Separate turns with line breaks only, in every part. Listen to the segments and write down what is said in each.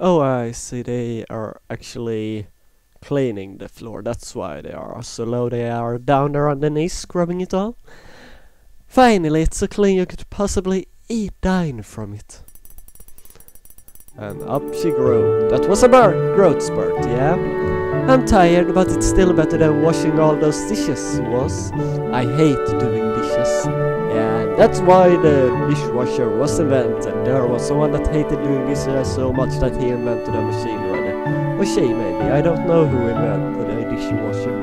Oh, I see they are actually cleaning the floor. That's why they are so low. They are down there on the knees scrubbing it all. Finally, it's so clean you could possibly eat dine from it. And up she grew. That was a bird, growth spurt, yeah? I'm tired, but it's still better than washing all those dishes was. I hate doing that's why the dishwasher was invented. There was someone that hated doing dishes so much that he invented a machine rather. Or she maybe, I don't know who invented a dishwasher.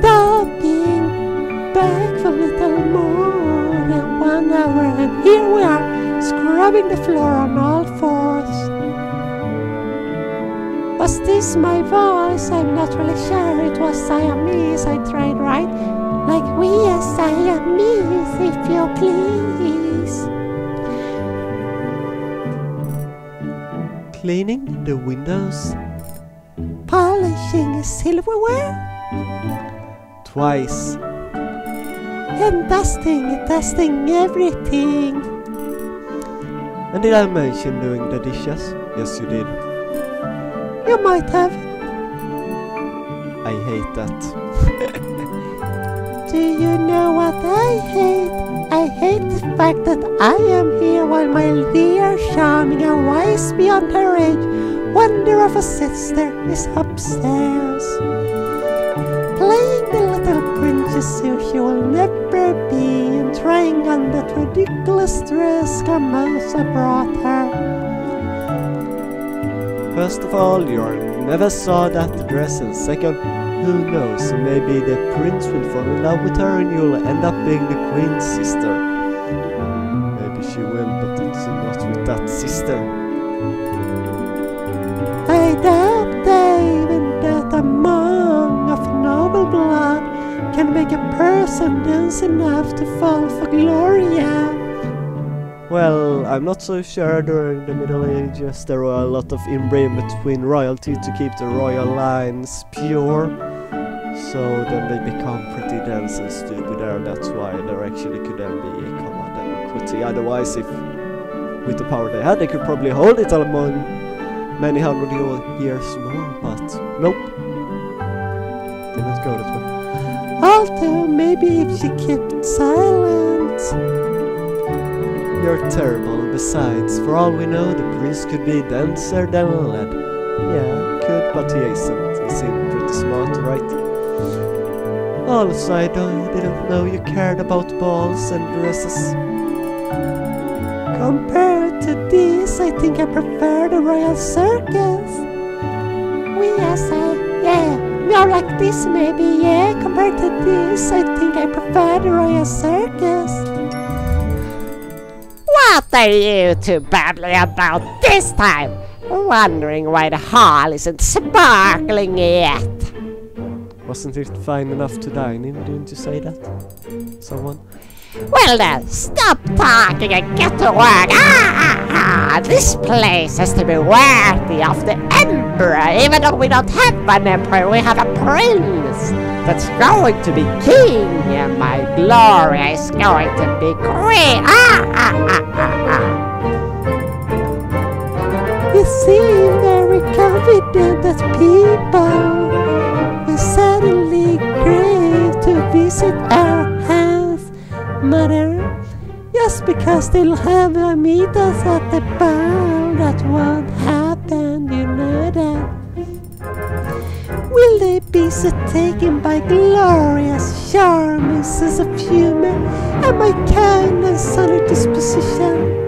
Stop being back for a little more than one hour and here we are, scrubbing the floor on all fours. Was this my voice? I'm not really sure. It was Siamese. I tried right. Like we are Siamese, if you please.
Cleaning the windows
Polishing silverware
twice.
and dusting, dusting everything.
And did I mention doing the dishes? Yes, you did.
You might have.
I hate that.
Do you know what I hate? I hate the fact that I am here while my dear, charming, and wise beyond her age wonder of a sister is upstairs. Playing the little princess who she will never be and trying on that ridiculous dress Carmosa brought her.
First of all, you never saw that dress, and second, who knows, maybe the prince will fall in love with her and you'll end up being the queen's sister. Maybe she will, but it's not with that sister.
I doubt, David, that a monk of noble blood can make a person dance enough to fall for Gloria.
Well, I'm not so sure during the Middle Ages there were a lot of inbreeding between royalty to keep the royal lines pure. So then they become pretty dense and stupid there, that's why there actually could then be a comma democracy. Otherwise, if with the power they had, they could probably hold it among many hundred years more, but nope. Didn't go that way.
Although maybe if she kept silent.
You're terrible. Besides, for all we know, the prince could be denser than lead. Yeah, could, but he isn't. He seemed pretty smart, right? Also, I didn't know you cared about balls and dresses.
Compared to this, I think I prefer the Royal Circus. We yes, I, yeah, we are like this maybe, yeah. Compared to this, I think I prefer the Royal Circus.
What are you two babbling about this time? Wondering why the hall isn't sparkling yet?
Wasn't it fine enough to dine in? Didn't you say that? Someone?
Well then, stop talking and get to work! Ah, ah, ah! This place has to be worthy of the Emperor! Even though we don't have an Emperor, we have a Prince! That's going to be King! And my glory is going to be Queen! Ah, ah, ah, ah, ah!
You seem very confident that people visit our house, Mother. Just because they'll have a meet us at the ball, that won't happen, you know that. Will they be so taken by glorious charm and of humor and my kind and sunny disposition?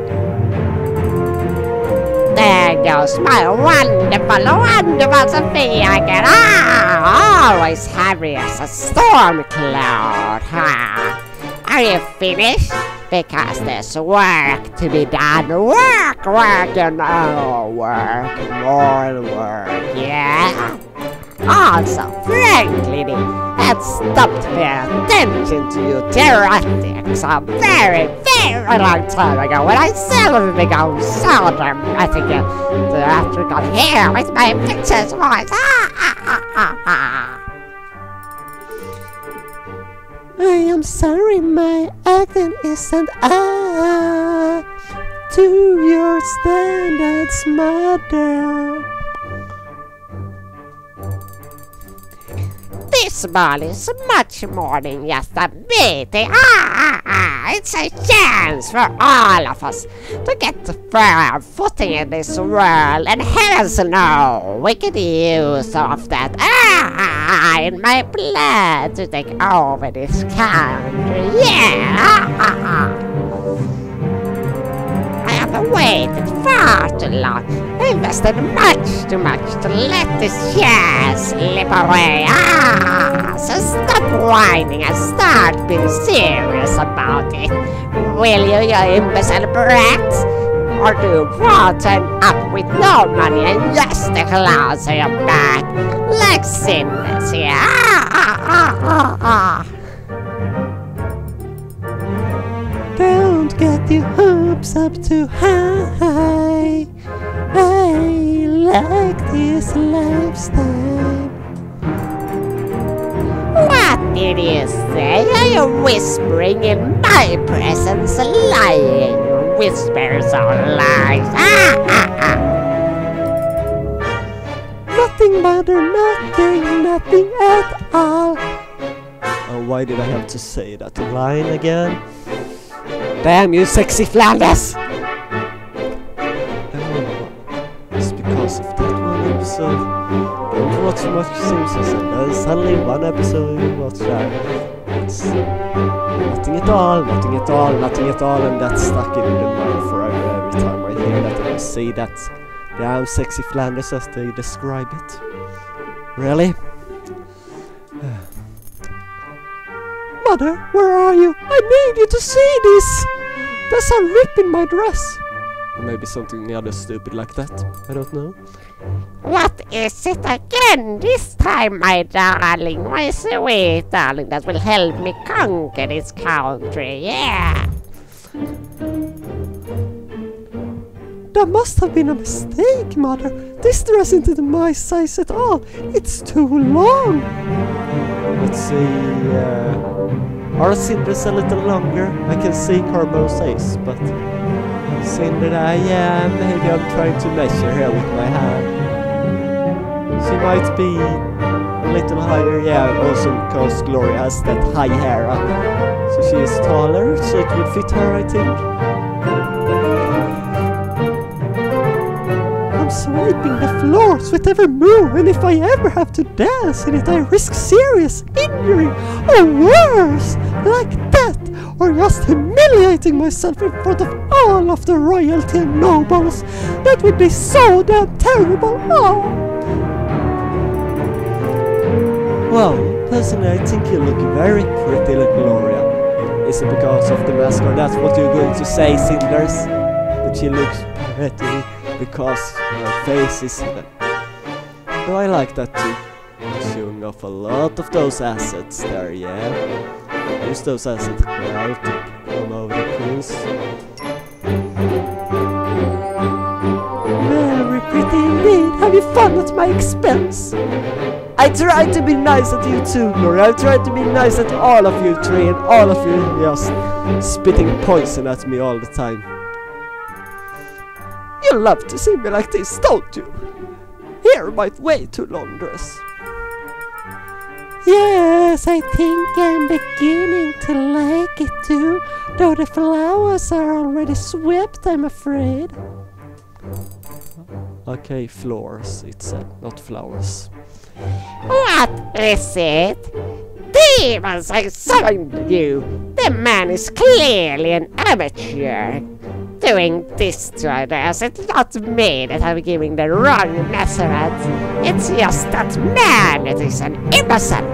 Goes my wonderful, wonderful Sophia again. Ah, always happy as a storm cloud. Ah. Are you finished? Because there's work to be done. Work, work, and oh, work, more work, yeah? Also, frankly, and stop to pay attention to you theoretics a very, very long time ago when I seldom become seldom. I think uh, the got here with my picture's voice. Ah, ah, ah.
I am sorry, my acting isn't up to your standards, mother.
This is much more than just a meeting. Ah, ah, ah. It's a chance for all of us to get firm footing in this world, and heavens know we could use of that ah, in my blood to take over this country. Yeah! Ah, ah, ah. Waited far too long. I invested much too much to let this chance slip away. Ah, so stop whining and start being serious about it. Will you, you imbecile brat? Or do you want to end up with no money and just a clouds on your back? Like Cinders here.
Don't get your hopes up too high. I like this lifestyle.
What did you say? Are you whispering in my presence? Lying whispers are lies? Ah, ah, ah.
Nothing matter, nothing, nothing at all.
Oh, why did I have to say that line again? Damn you, sexy Flanders! It's because of that one episode. Don't watch much Simpsons and then suddenly one episode you watch that. It's nothing at all, nothing at all, nothing at all, and that's stuck in the mind forever every time I hear that and I see that damn sexy Flanders as they describe it. Really?
Mother, where are you? I need you to see this! There's a rip in my dress.
Maybe something other stupid like that. I don't know.
What is it again this time, my darling, my sweet darling, that will help me conquer this country? Yeah!
There must have been a mistake, Mother. This dress isn't my size at all. It's too long.
Let's see. Uh, our Cinder's a little longer. I can see Carbo says, but Cinder, I am. maybe I'm trying to measure her with my hand. She might be a little higher, yeah, also because Gloria has that high hair up. So she is taller, so it would fit her, I think.
I'm swiping the floors with every move, and if I ever have to dance in it, I risk serious injury or worse, like that, or just humiliating myself in front of all of the royalty and nobles. That would be so damn terrible. Oh.
Well, personally, I think you look very pretty, Gloria. Is it because of the mask, or that's what you're going to say, Cinders? That she looks pretty because her face is. Though I like that too. Showing off a lot of those assets there, yeah. Those assets well to come over the cruise.
Very pretty indeed. Have you fun at my expense?
I try to be nice at you too, Gloria. I try to be nice at all of you three, and all of you just spitting poison at me all the time.
You love to see me like this, don't you? Here, my way too long dress. Yes, I think I'm beginning to like it too, though the flowers are already swept, I'm afraid.
Okay, floors, it said, not flowers.
What is it? Demons, I summoned you! The man is clearly an amateur. Doing this to others, it's not me that I'm giving the wrong measurements. It's just that man that is an innocent.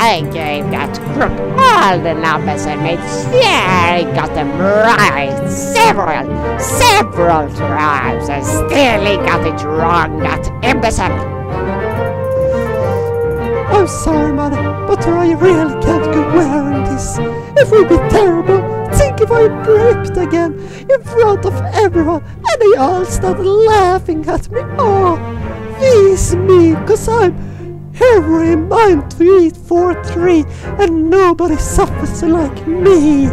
I gave that group all the numbers and made sure I got them right several, several times and still he got it wrong, that imbecile.
I'm sorry, Mother, but I really can't go wearing this. It would be terrible. Think if I tripped again in front of everyone and they all start laughing at me. Oh, please me, cause I'm
him, I'm 343 and nobody suffers like me.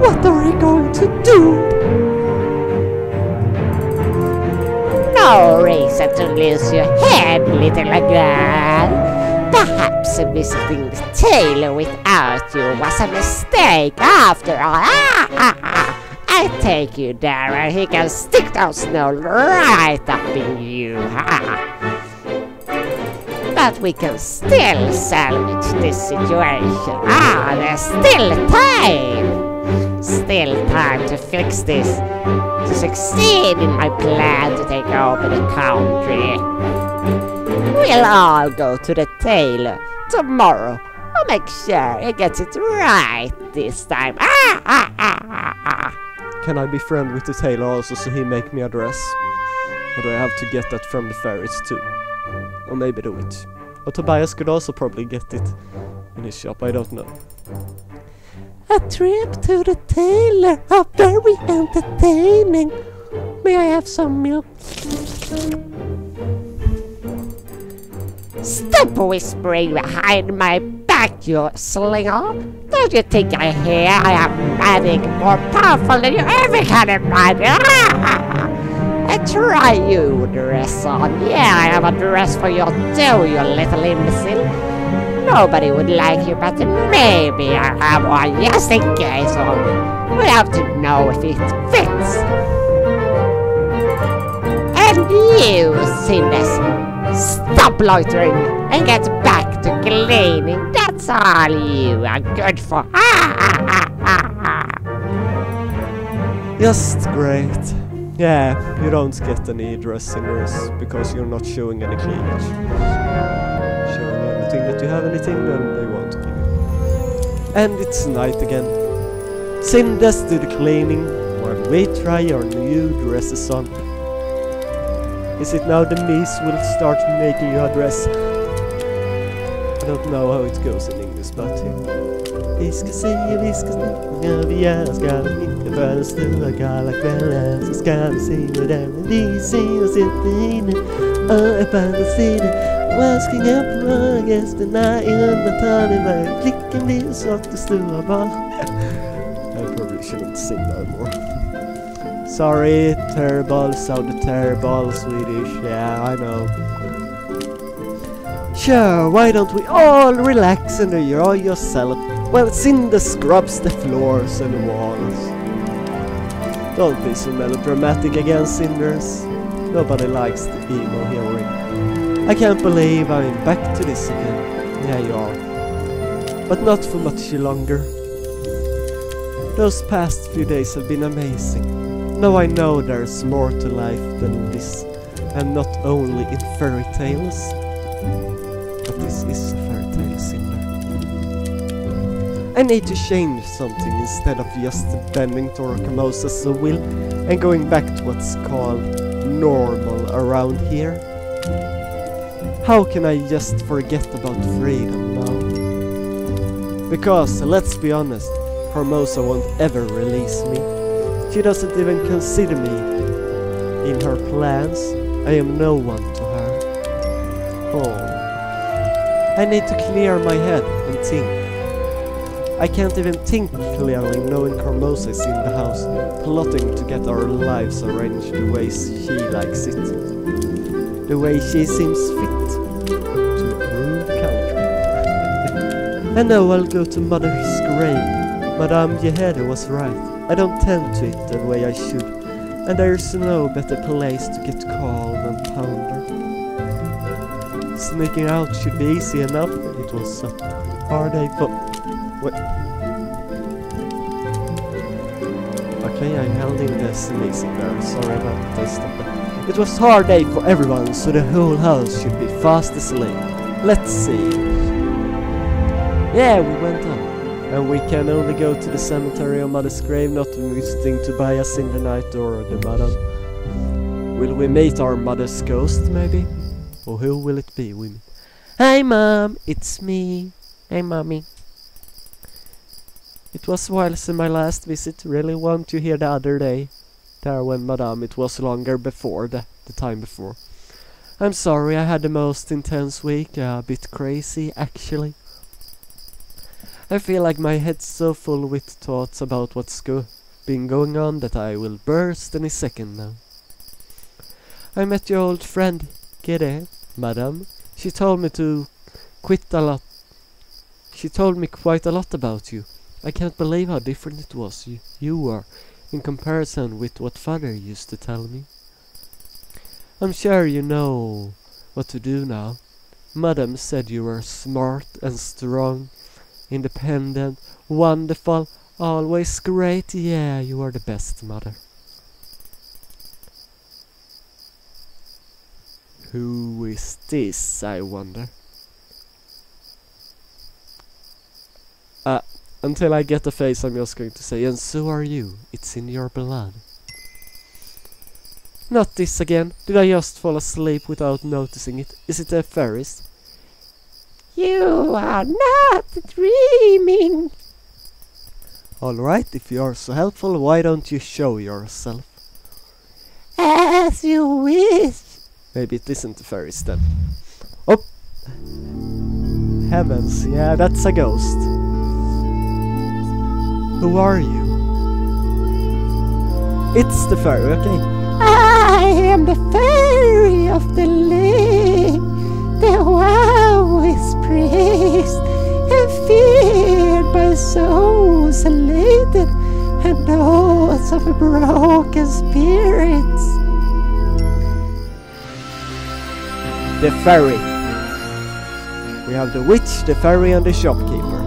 What are we going to do?
No reason to lose your head, little girl. Perhaps visiting the tailor without you was a mistake after all. Ah, ah, ah. I take you there and he can stick those nails right up in you. But we can still salvage this situation. Ah, there's still time. Still time to fix this. To succeed in my plan to take over the country. We'll all go to the tailor tomorrow. I'll make sure he gets it right this time. Ah, ah, ah, ah, ah.
Can I be friend with the tailor also so he make me a dress? Or do I have to get that from the fairies too? Or maybe do it. Or Tobias could also probably get it in his shop, I don't know.
A trip to the tailor. How very entertaining. May I have some milk?
Stop whispering behind my back, you slinger. Don't you think I hear I am magic more powerful than you ever can imagine? I try you dress on. Yeah, I have a dress for you too, you little imbecile. Nobody would like you, but maybe I have one just in case. Or we have to know if it fits. And you, Cinders, Stop loitering and get back to cleaning. That's all you are good for.
Just great. Yeah, you don't get any dressingers because you're not showing any cleavage. Showing anything that you have anything, then they won't give you. And it's night again. Cinders do the cleaning while we try our new dresses on. Is it now the Miss will start making you a dress? I don't know how it goes in English, but Vi ska se, vi ska snacka, vi är ska inte för stora kalla kvällar så ska vi se hur den vi ser och sitter inne och är på andra sidan Asking up for gästerna i undantaget när blicken blir så att det stora barn I probably shouldn't sing that more. Sorry, terrible, sounded terrible, Swedish, yeah, I know. Sure, why don't we all relax and enjoy yourself while Cinda scrubs the floors and the walls? Don't be so melodramatic again, Cinders. Nobody likes the emo hearing. I can't believe I'm back to this again. Yeah, you are. But not for much longer. Those past few days have been amazing. Now I know there's more to life than this, and not only in fairy tales. But this is a fairy tale, Cinder. I need to change something instead of just bending to Orcamosa's will and going back to what's called normal around here. How can I just forget about freedom now? Because, let's be honest, Carmosa won't ever release me. She doesn't even consider me in her plans. I am no one to her. Oh. I need to clear my head and think. I can't even think clearly knowing Carmosa is in the house, plotting to get our lives arranged the way she likes it. The way she seems fit to rule country. and now I'll go to Mother's grave. Madame Yehere was right. I don't tend to it the way I should, and there's no better place to get calm than Pounder. Sneaking out should be easy enough, it was a hard day for... Wait. Okay, I held in the sneezing there, sorry about stopped it. Was hard day for everyone, so the whole house should be fast asleep. Let's see. Yeah, we went on. And we can only go to the cemetery of Mother's grave, not visiting Tobias in the night or the madam. Will we meet our mother's ghost, maybe? Or who will it be we? Hey mom, it's me. Hey mommy. It was while since my last visit, really want you here the other day. There when madame, it was longer before, the, the time before. I'm sorry, I had the most intense week, a bit crazy actually. I feel like my head's so full with thoughts about what's go been going on that I will burst any second now. I met your old friend, Gede, madam. She told me to quit a lot. She told me quite a lot about you. I can't believe how different it was you, you were in comparison with what father used to tell me. I'm sure you know what to do now. Madam said you were smart and strong, independent, wonderful, always great. Yeah, you are the best mother. Who is this, I wonder? Uh, until I get the face, I'm just going to say, and so are you. It's in your blood. Not this again. Did I just fall asleep without noticing it? Is it a Ferris?
You are not dreaming.
Alright, if you are so helpful, why don't you show yourself?
As you wish.
Maybe it isn't a Ferris then. Oh! Heavens, yeah, that's a ghost. Who are you? It's the fairy, okay.
I am the fairy of the lake, wow is praised and feared by souls elated and those of broken spirits.
The fairy. We have the witch, the fairy, and the shopkeeper.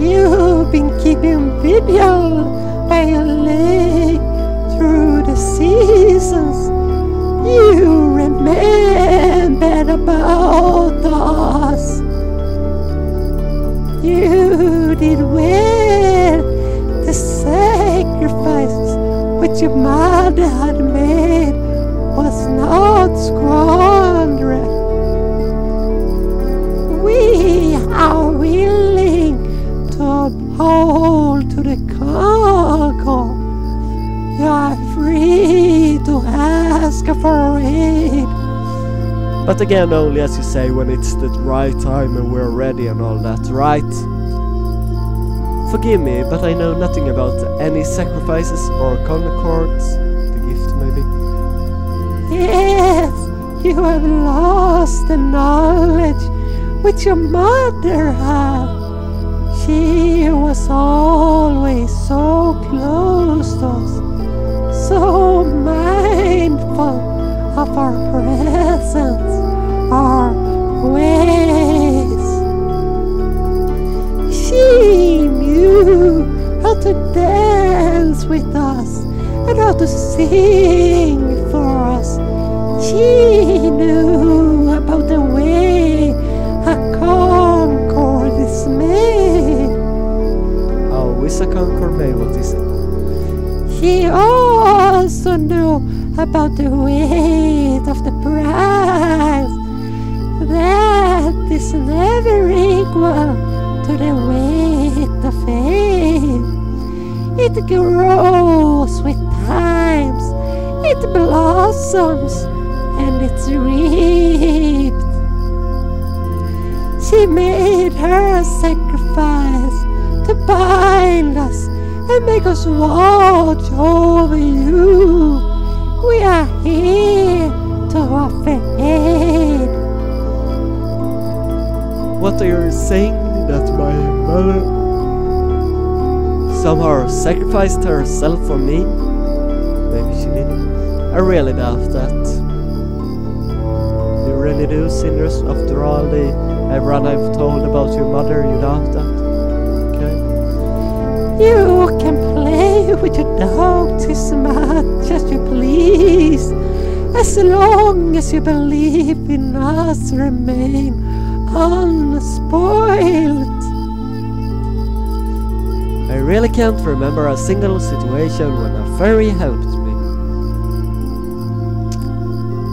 You've been keeping vigil by a lake through the seasons. You remembered about us. You did well. The sacrifices which your mother had made was not squandered. We are willing to uphold to the cargo. You are free to ask for aid.
But again, only as you say, when it's the right time and we're ready and all that, right? Forgive me, but I know nothing about any sacrifices or concords. The gift, maybe.
Yes, you have lost the knowledge which your mother had. She was always so close to us, so mindful of our presence, our ways. She knew how to dance with us and how to sing for us. She knew about the way a concord is made.
Oh, is a concord made? What is it?
She also knew about the weight of the prize. That is never equal to the weight of faith. It grows with times, it blossoms, and it's reaped. She made her sacrifice to bind us and make us watch over you. We are here to offer aid.
What are you saying? That my mother somehow sacrificed herself for me? Maybe she didn't. I really doubt that. You really do, Cinders? After all the everyone I've told about your mother, you doubt that? Okay.
You can with your doubts as much as you please, as long as you believe in us remain unspoiled.
I really can't remember a single situation when a fairy helped me.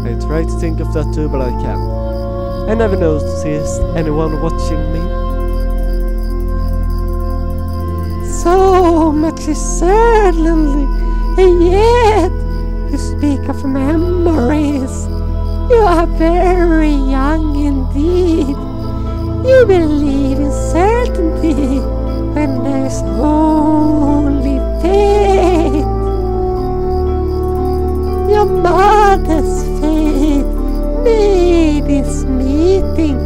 I try to think of that too, but I can't. I never noticed anyone watching me.
So is certainly, and yet you speak of memories. You are very young indeed. You believe in certainty when there's only fate. Your mother's fate made this meeting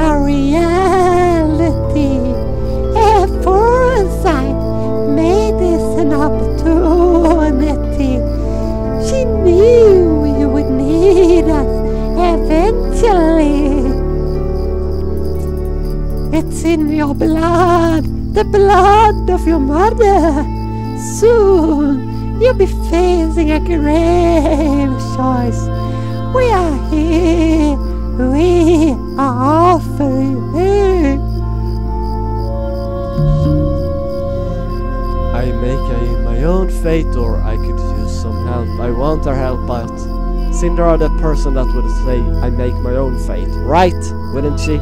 a reality. In your blood, the blood of your mother. Soon you'll be facing a grave choice. We are here, we are offering you.
I make a, my own fate or I could use some help. I want her help, but Cinder the person that would say I make my own fate, right? Wouldn't she?